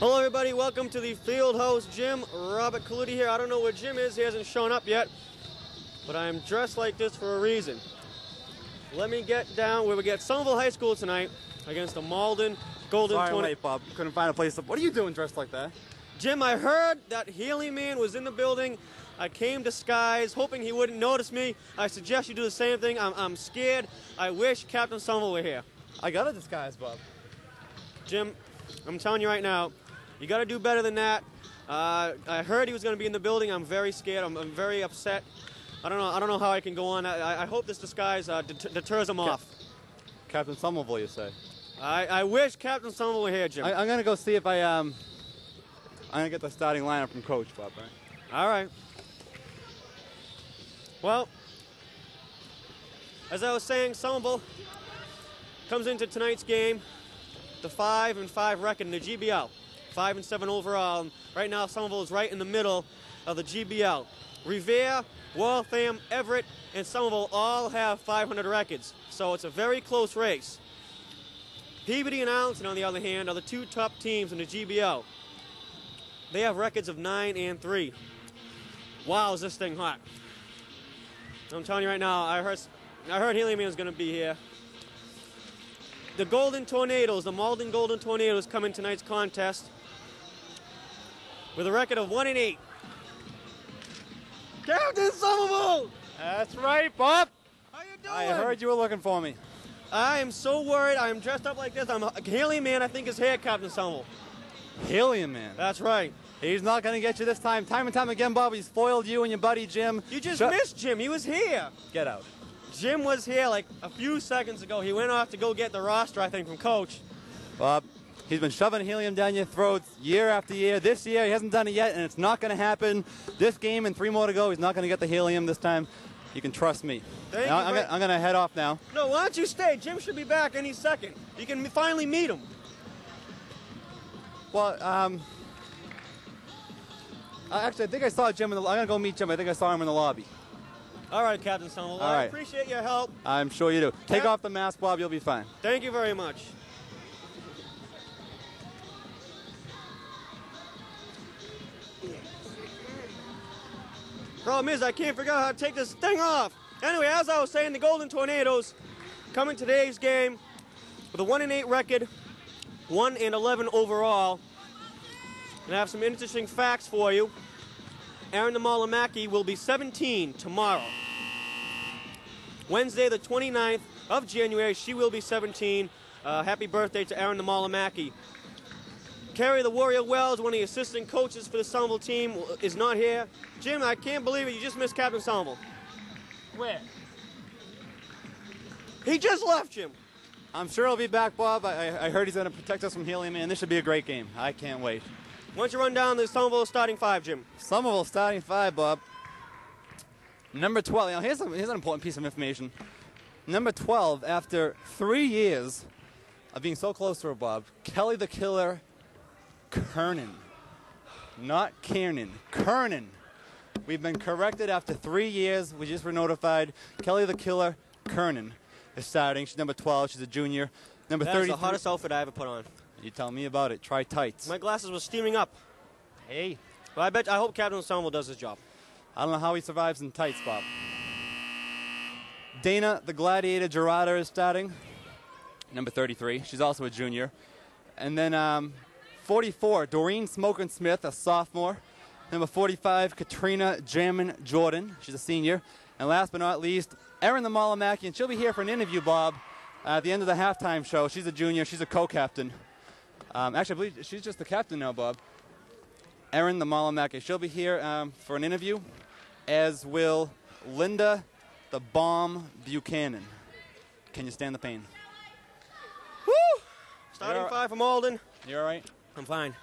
Hello, everybody. Welcome to the Field House Gym. Robert Caluti here. I don't know where Jim is. He hasn't shown up yet. But I am dressed like this for a reason. Let me get down where we get Somerville High School tonight against the Malden Golden Sorry, 20. wait, Bob. Couldn't find a place to. What are you doing dressed like that? Jim, I heard that Helium Man was in the building. I came disguised, hoping he wouldn't notice me. I suggest you do the same thing. I'm, I'm scared. I wish Captain Somerville were here. I got a disguise, Bob. Jim, I'm telling you right now, you got to do better than that. Uh, I heard he was going to be in the building. I'm very scared. I'm, I'm, very upset. I don't know. I don't know how I can go on. I, I hope this disguise uh, det- deters him off. Captain Somerville, you say? I, I wish Captain Somerville were here, Jim. I, I'm gonna go see if I um. I'm gonna get the starting lineup from Coach Bob. Right? All right. Well, as I was saying, Somerville comes into tonight's game, the five and five record in the GBL, five and seven overall. And right now, Somerville is right in the middle of the GBL. Revere, Waltham, Everett, and Somerville all have 500 records, so it's a very close race. Peabody and Allenton, on the other hand, are the two top teams in the GBL. They have records of nine and three. Wow, is this thing hot? I'm telling you right now, I heard, I heard Helium Man's going to be here. The Golden Tornadoes, the Malden Golden Tornadoes, come in tonight's contest with a record of one and eight. Captain Somerville, That's right, Bob. how you doing? I heard you were looking for me. I am so worried. I'm dressed up like this. I'm Helium Man. I think is here, Captain Somerville. Helium man. That's right. He's not gonna get you this time. Time and time again, Bob. He's foiled you and your buddy Jim. You just missed Jim. He was here. Get out. Jim was here like a few seconds ago. He went off to go get the roster, I think, from Coach. Bob, he's been shoving helium down your throats year after year. This year, he hasn't done it yet, and it's not going to happen. This game and three more to go, he's not going to get the helium this time. You can trust me. Thank Now, you I'm, gonna, going to head off now. No, why don't you stay? Jim should be back any second. You can finally meet him. Well, um, I- actually, I think I saw Jim in the. I'm going to go meet Jim. I think I saw him in the lobby. All right, Captain Somerville. All I right. appreciate your help. I'm sure you do. Take Yeah. off the mask, Bob. You'll be fine. Thank you very much. Problem is, I can't figure out how to take this thing off. Anyway, as I was saying, the Golden Tornadoes coming today's game with a 1 and 8 record, 1 and 11 overall. And I have some interesting facts for you. Erin the Malamaki will be 17 tomorrow. Wednesday, the 29th of January, she will be 17. Uh, happy birthday to Erin the Malamaki. Kerry the Warrior Wells, one of the assistant coaches for the Somerville team, is not here. Jim, I can't believe it. You just missed Captain Somerville. Where? He just left, Jim. I'm sure he'll be back, Bob. I, I- I heard he's going to protect us from helium, and this should be a great game. I can't wait. Why don't you run down the Somerville starting five, Jim? Somerville starting five, Bob. Number 12. Now, here's, a, here's an important piece of information. Number 12, after three years of being so close to her, Bob, Kelly the Killer Kernan. Not Kiernan. Kernan. We've been corrected after three years. We just were notified. Kelly the Killer Kernan is starting. She's number 12. She's a junior. Number. That is the hottest outfit I ever put on. You tell me about it. Try tights. My glasses were steaming up. Hey. Well, I bet. I hope Captain Somerville does his job. I don't know how he survives in tights, Bob. Dana, the Gladiator Gerada, is starting. Number 33. She's also a junior. And then um, 44, Doreen Smokin Smith, a sophomore. Number 45, Katrina Jammin Jordan. She's a senior. And last but not least, Erin the Malamaki. And she'll be here for an interview, Bob, at the end of the halftime show. She's a junior. She's a co-captain. Um, actually, I believe she's just the captain now, Bob. Erin the Malamaki. She'll be here um, for an interview, as will Linda the Bomb Buchanan. Can you stand the pain? Woo! Starting five from Malden. You all right? I'm fine.